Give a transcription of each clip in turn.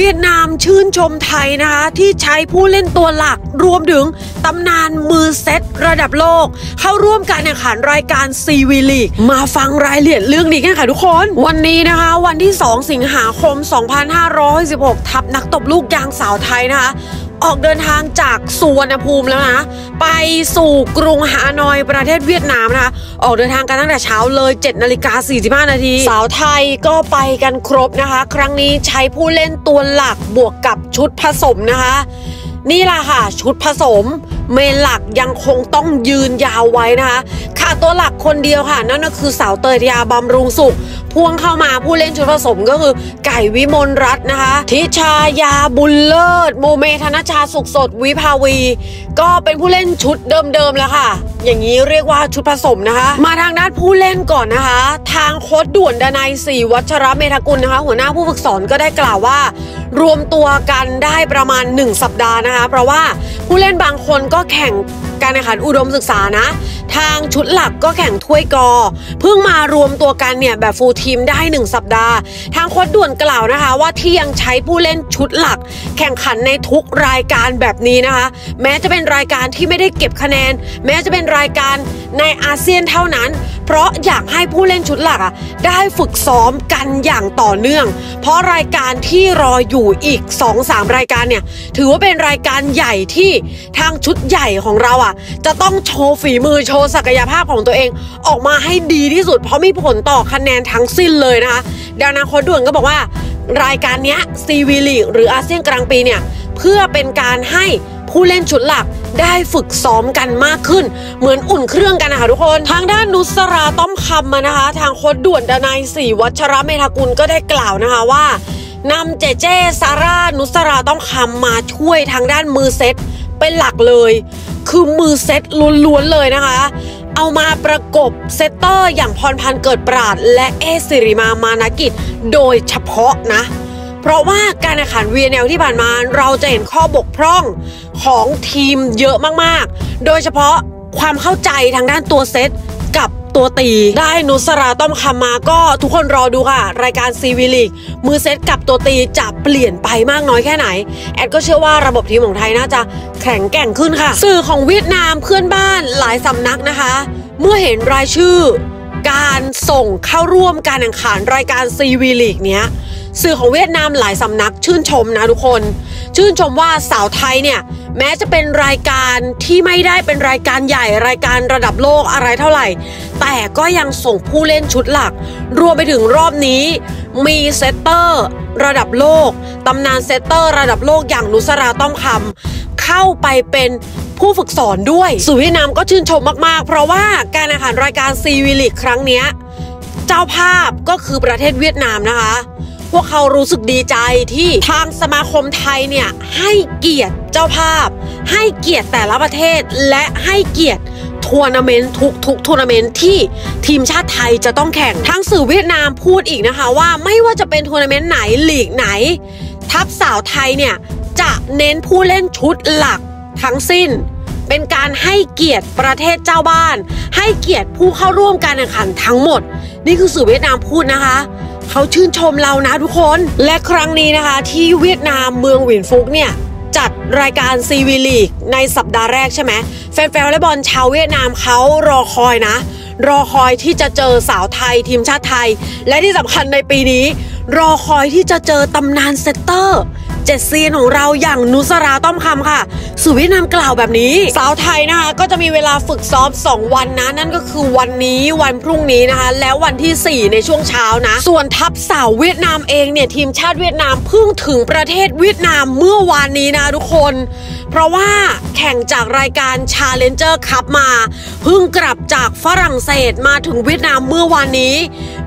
วียดนามชื่นชมไทยนะคะ ที่ใช้ผู้เล่นตัวหลักรวมถึงตำนานมือเซตระดับโลก เข้าร่วมการแข่งขันรายการซีวีลีกมาฟังรายละเอียดเรื่องนี้กันค่ะทุกคน วันนี้นะคะ วันที่ 2 สิงหาคม 2516 ทับนักตบลูกยางสาวไทยนะคะ ออกเดินทางจากสุวรรณภูมิแล้วนะ ไปสู่กรุงฮานอยประเทศเวียดนามนะคะ ออกเดินทางกันตั้งแต่เช้าเลย7นาฬิกา45 นาทีสาวไทยก็ไปกันครบนะคะ ครั้งนี้ใช้ผู้เล่นตัวหลักบวกกับชุดผสมนะคะ นี่แหละค่ะ ชุดผสม เมนหลักยังคงต้องยืนยาวไว้นะคะขาดตัวหลักคนเดียวค่ะ นั่นก็คือสาวเตยยาบำรุงสุขพ่วงเข้ามาผู้เล่นชุดผสมก็คือไก่วิมลรัตน์นะคะ ทิชายาบุญเลิศโมเมธนชาสุขสดวิภาวี ก็เป็นผู้เล่นชุดเดิมๆแล้วค่ะ อย่างนี้เรียกว่าชุดผสมนะคะ มาทางด้านผู้เล่นก่อนนะคะ ทางโค้ดด่วนดนัยศรีวัชระเมธกุลนะคะ หัวหน้าผู้ฝึกสอนก็ได้กล่าวว่า รวมตัวกันได้ประมาณ 1 สัปดาห์นะคะ เพราะว่าผู้เล่นบางคนก็แข่ง การแข่งขันอุดมศึกษานะ ทางชุดหลักก็แข่งถ้วยกอ เพิ่งมารวมตัวกันเนี่ยแบบฟูลทีมได้ 1 สัปดาห์ ทางโค้ดด่วนกล่าวนะคะ ว่าที่ยังใช้ผู้เล่นชุดหลัก แข่งขันในทุกรายการแบบนี้นะคะ แม้จะเป็นรายการที่ไม่ได้เก็บคะแนน แม้จะเป็นรายการในอาเซียนเท่านั้น เพราะอยากให้ผู้เล่นชุดหลักอะได้ฝึกซ้อมกันอย่างต่อเนื่อง เพราะรายการที่รออยู่อีก 2-3 รายการเนี่ยถือว่าเป็นรายการใหญ่ที่ทางชุดใหญ่ของเราอะจะต้องโชว์ฝีมือโชว์ศักยภาพของตัวเอง ออกมาให้ดีที่สุด เพราะมีผลต่อคะแนนทั้งสิ้นเลยนะคะดังนั้นโค้ดด่วนก็บอกว่า รายการนี้ซีวีลีกหรืออาเซียนกลางปีเนี่ยเพื่อเป็นการให้ผู้เล่นชุดหลักได้ฝึกซ้อมกันมากขึ้น เหมือนอุ่นเครื่องกันนะคะทุกคน ทางด้านนุสราต้อมคำมานะคะ ทางโค้ชด่วนดนัยศรีวัชรเมธากุลก็ได้กล่าวนะคะว่านำเจ๊เจ๊ซาร่านุสราต้อมคำมาช่วยทางด้านมือเซตเป็นหลักเลย คือมือเซตล้วนๆเลยนะคะ เอามาประกบเซตเตอร์อย่างพรพรรณเกิดปราชญ์ และเอสิริมามานะกิจโดยเฉพาะนะ เพราะว่าการแข่งขัน VNL ที่ผ่านมาเราจะเห็นข้อบกพร่องของทีมเยอะมากๆ โดยเฉพาะความเข้าใจทางด้านตัวเซต ตัวตี ได้นุสราต้อมคำมาก็ทุกคนรอดูค่ะ รายการซีวีลีกมือเซตกับตัวตีจะเปลี่ยนไปมากน้อยแค่ไหน แอดก็เชื่อว่าระบบทีมของไทยน่าจะแข็งแกร่งขึ้นค่ะ สื่อของเวียดนามเพื่อนบ้านหลายสำนักนะคะ เมื่อเห็นรายชื่อ การส่งเข้าร่วมการแข่งขันรายการซีวีลีกเนี้ย สื่อของเวียดนามหลายสำนักชื่นชมนะทุกคน ชื่นชมว่าสาวไทยเนี่ยแม้จะเป็นรายการที่ไม่ได้เป็นรายการใหญ่รายการระดับโลกอะไรเท่าไหร่ แต่ก็ยังส่งผู้เล่นชุดหลัก รวมไปถึงรอบนี้ มีเซตเตอร์ ระดับโลกตำนานเซตเตอร์ระดับโลกอย่างนุสราต้อมคำเข้าไปเป็นผู้ฝึกสอนด้วยสื่อเวียดนามก็ชื่นชมมากๆ เพราะว่าการแข่งขันรายการซีวีลีกครั้งนี้เจ้าภาพก็คือประเทศเวียดนามนะคะ พวกเขารู้สึกดีใจที่ทางสมาคมไทยเนี่ยให้เกียรติเจ้าภาพ ให้เกียรติแต่ละประเทศและให้เกียรติทัวร์นาเมนต์ทุกทุกทัวร์นาเมนต์ที่ทีมชาติไทยจะต้องแข่งทั้งสื่อเวียดนามพูดอีกนะคะว่าไม่ว่าจะเป็นทัวร์นาเมนต์ไหนลีกไหน ทัพสาวไทยเนี่ยจะเน้นผู้เล่นชุดหลักทั้งสิ้น เป็นการให้เกียรติประเทศเจ้าบ้าน ให้เกียรติผู้เข้าร่วมการแข่งขันทั้งหมด นี่คือสื่อเวียดนามพูดนะคะ เขาชื่นชมเรานะทุกคน และครั้งนี้นะคะ ที่เวียดนามเมืองหวินฟุกเนี่ยจัดรายการซีวีลีกในสัปดาห์แรกใช่ไหมแฟนๆวอลเลย์บอลชาวเวียดนามเขารอคอยนะ รอคอยที่จะเจอสาวไทยทีมชาติไทย และที่สำคัญในปีนี้ รอคอยที่จะเจอตำนานเซตเตอร์ เจ็ดซีนของเราอย่างนุสราต้อมคำค่ะสื่อเวียดนามกล่าวแบบนี้ สาวไทยนะคะ ก็จะมีเวลาฝึกซ้อม 2 วันนะ นั่นก็คือวันนี้วันพรุ่งนี้นะคะ แล้ววันที่ 4 ในช่วงเช้านะ ส่วนทัพสาวเวียดนามเองเนี่ย ทีมชาติเวียดนามเพิ่งถึงประเทศเวียดนามเมื่อวานนี้นะทุกคน เพราะว่าแข่งจากรายการ Challenger Cup มาเพิ่งกลับจากฝรั่งเศสมาถึงเวียดนามเมื่อวานนี้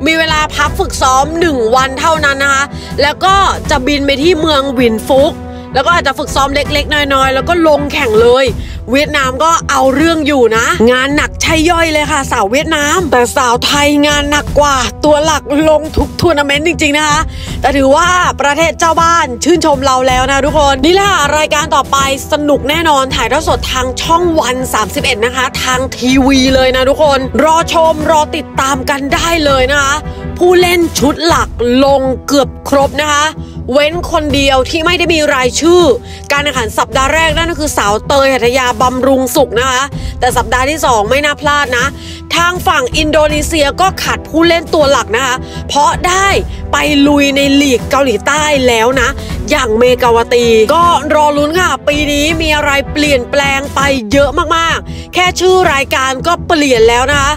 มีเวลาพักฝึกซ้อม 1 วันเท่านั้นนะคะ แล้วก็จะบินไปที่เมืองวินฟุก แล้วก็อาจจะฝึกซ้อมเล็กๆ น้อยๆ แล้วก็ลงแข่งเลย เวียดนามก็เอาเรื่องอยู่นะ งานหนักใช่ย่อยเลยค่ะ สาวเวียดนาม แต่สาวไทยงานหนักกว่า ตัวหลักลงทุกทัวร์นาเมนต์จริง ๆ นะคะ แต่ถือว่าประเทศเจ้าบ้านชื่นชมเราแล้วนะทุกคน นี่แหละค่ะรายการต่อไปสนุกแน่นอนถ่ายทอดสดทางช่องวัน 31 นะคะ ทางทีวีเลยนะทุกคน รอชมรอติดตามกันได้เลยนะคะ ผู้เล่นชุดหลักลงเกือบครบนะคะ เว้นคนเดียวที่ไม่ได้มีรายชื่อ การแข่งขันสัปดาห์แรกนั่นก็คือสาวเตยหัตยาบำรุงสุขนะคะ แต่สัปดาห์ที่ 2 ไม่น่าพลาดนะ ทางฝั่งอินโดนีเซียก็ขาดผู้เล่นตัวหลักนะคะ เพราะได้ไปลุยในลีกเกาหลีใต้แล้วนะ อย่างเมกาวตี ก็รอลุ้นค่ะ ปีนี้มีอะไรเปลี่ยนแปลงไปเยอะมากๆ แค่ชื่อรายการก็เปลี่ยนแล้วนะคะ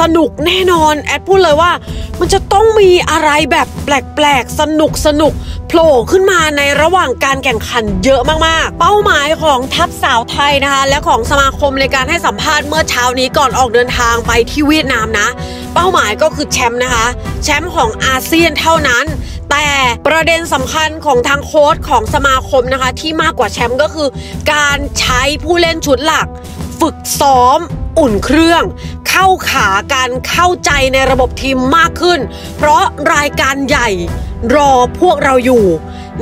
สนุกแน่นอนแอดพูดเลยว่า มันจะต้องมีอะไรแบบแปลกๆ สนุกสนุกโผล่ขึ้นมาในระหว่างการแข่งขันเยอะมากๆ เป้าหมายของทัพสาวไทยนะคะ และของสมาคมในการให้สัมภาษณ์เมื่อเช้านี้ก่อนออกเดินทางไปที่เวียดนามนะ เป้าหมายก็คือแชมป์นะคะ แชมป์ของอาเซียนเท่านั้นแต่ประเด็นสำคัญของทางโค้ชของสมาคมนะคะ ที่มากกว่าแชมป์ก็คือ การใช้ผู้เล่นชุดหลัก ฝึกซ้อม อุ่นเครื่อง เข้าขากันเข้าใจในระบบทีมมากขึ้น เพราะรายการใหญ่ รอพวกเราอยู่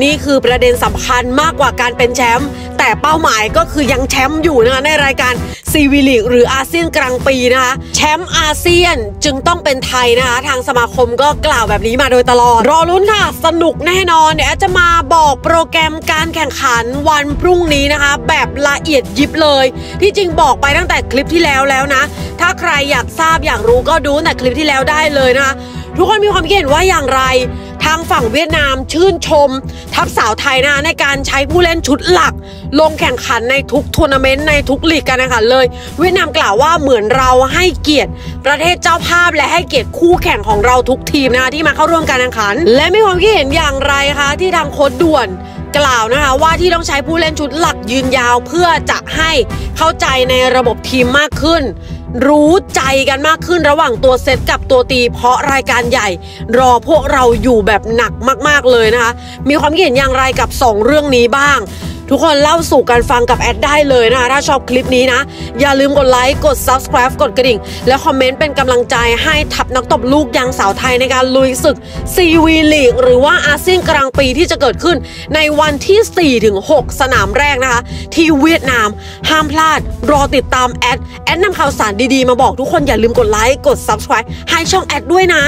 นี่คือประเด็นสำคัญมากกว่าการเป็นแชมป์แต่เป้าหมายก็คือยังแชมป์อยู่นะคะในรายการซีวีลีกหรืออาเซียนกลางปีนะคะแชมป์อาเซียนจึงต้องเป็นไทยนะคะทางสมาคมก็กล่าวแบบนี้มาโดยตลอด รอลุ้นค่ะ สนุกแน่นอนเดี๋ยวจะมาบอกโปรแกรมการแข่งขันวันพรุ่งนี้นะคะ แบบละเอียดยิบเลย ที่จริงบอกไปตั้งแต่คลิปที่แล้วแล้วนะ ถ้าใครอยากทราบอยากรู้ก็ดูแต่คลิปที่แล้วได้เลยนะคะทุกคนมีความคิดเห็นว่าอย่างไร ทางฝั่งเวียดนามชื่นชม ทัพสาวไทยนะในการใช้ผู้เล่นชุดหลัก ลงแข่งขันในทุกทัวร์นาเมนต์ในทุกลีกการแข่งขันเลย เวียดนามกล่าวว่าเหมือนเราให้เกียรติ ประเทศเจ้าภาพและให้เกียรติคู่แข่งของเราทุกทีมนะคะที่มาเข้าร่วมการแข่งขัน และมีความคิดเห็นอย่างไรคะที่ทางโค้ดด่วนกล่าวนะคะว่าที่ต้องใช้ผู้เล่นชุดหลักยืนยาวเพื่อจะให้เข้าใจในระบบทีมมากขึ้น รู้ใจกันมากขึ้นระหว่างตัวเซตกับตัวตี เพราะรายการใหญ่ รอพวกเราอยู่แบบหนักมากๆเลยนะคะ มีความคิดเห็นอย่างไรกับ 2 เรื่องนี้บ้าง ทุกคนเล่าสู่กันฟังกับแอดได้เลยนะคะ ถ้าชอบคลิปนี้นะ อย่าลืมกดไลค์กด subscribe กดกระดิ่ง และคอมเมนต์เป็นกำลังใจให้ทัพนักตบลูกยางสาวไทยในการลุยศึกซีวีลีกหรือว่าอาเซียนกลางปีที่จะเกิดขึ้นในวันที่ 4-6 สนามแรกนะคะ ที่เวียดนามห้ามพลาด รอติดตามแอดแอดนำข่าวสารดีๆ มาบอกทุกคนอย่าลืมกดไลค์กด subscribe ให้ช่องแอดด้วยนะ